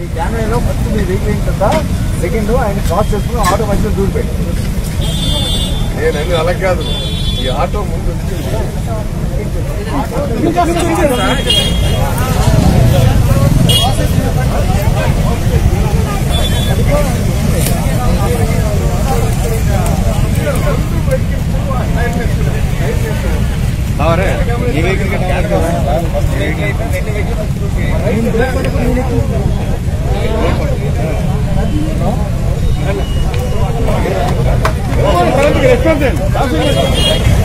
ఈ క్యామెరాలో ఫస్ట్ మీ వెహికల్ ఏంటంతా సెకండ్ ఆయన క్రాస్ చేసుకుని ఆటో మధ్యలో దూరి పెట్టి నేను అలా కాదు. ఈ ఆటో ముందు వచ్చింది. ఈ వెహికల్ 加減出せ